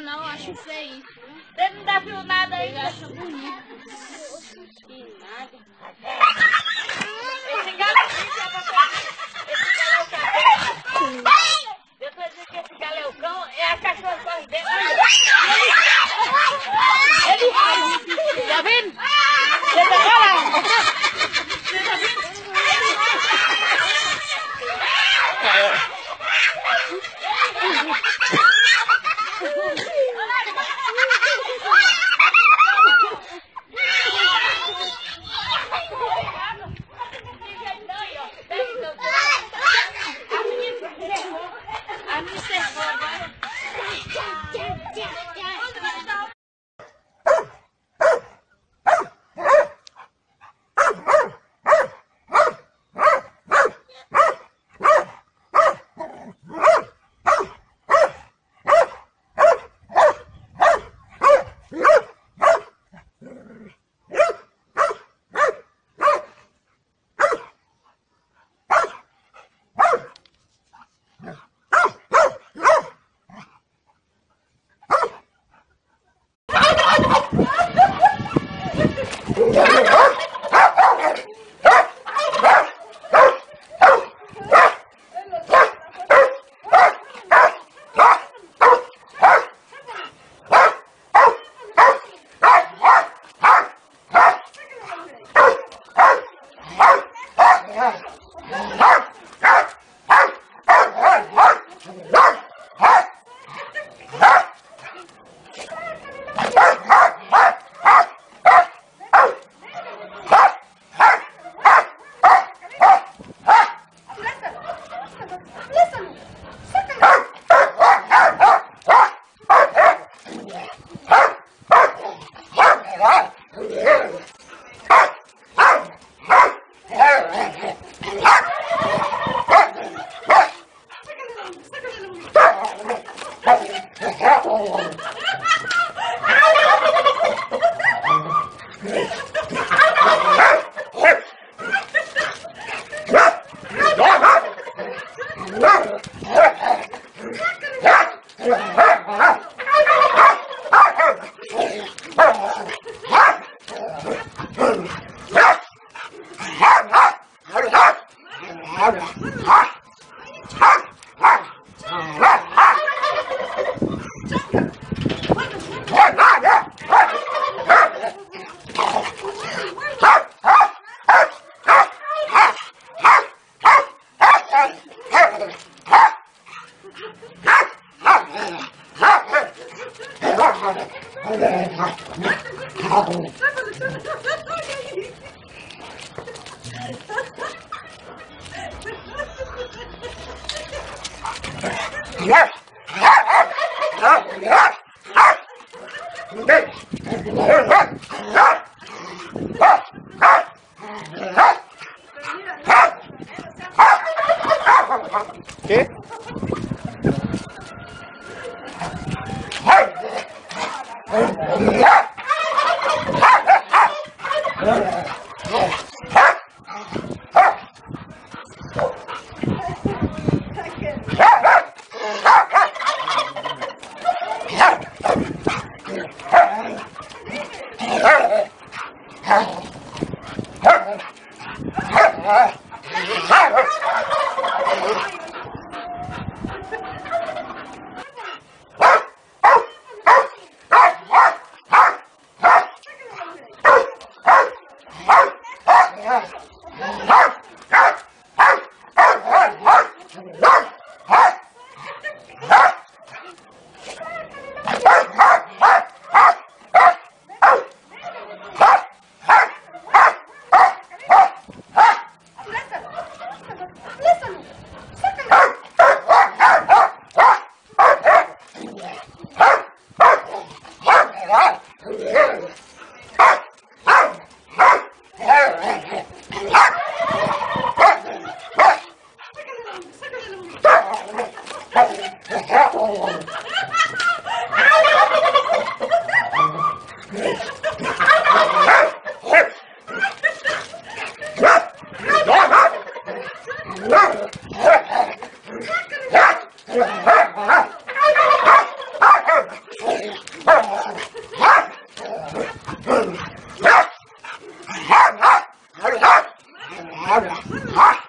não, acho feio é isso. Você não tá filmado aí? É eu acho bonito. Que nada. Esse galo aqui é pra fazer. Esse galo é o. Eu tô dizendo que esse galo é o cão, é a cachorra corre dentro. Ele tá, tá vendo? Você tá falando? Você tá vendo? É. Tá cara. Okay? Huh? Ha!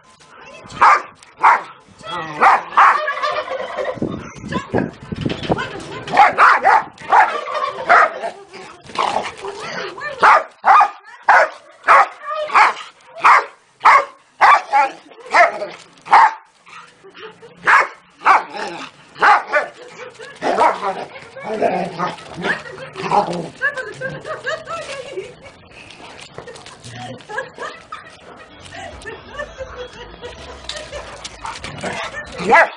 Yeah.